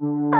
Bye.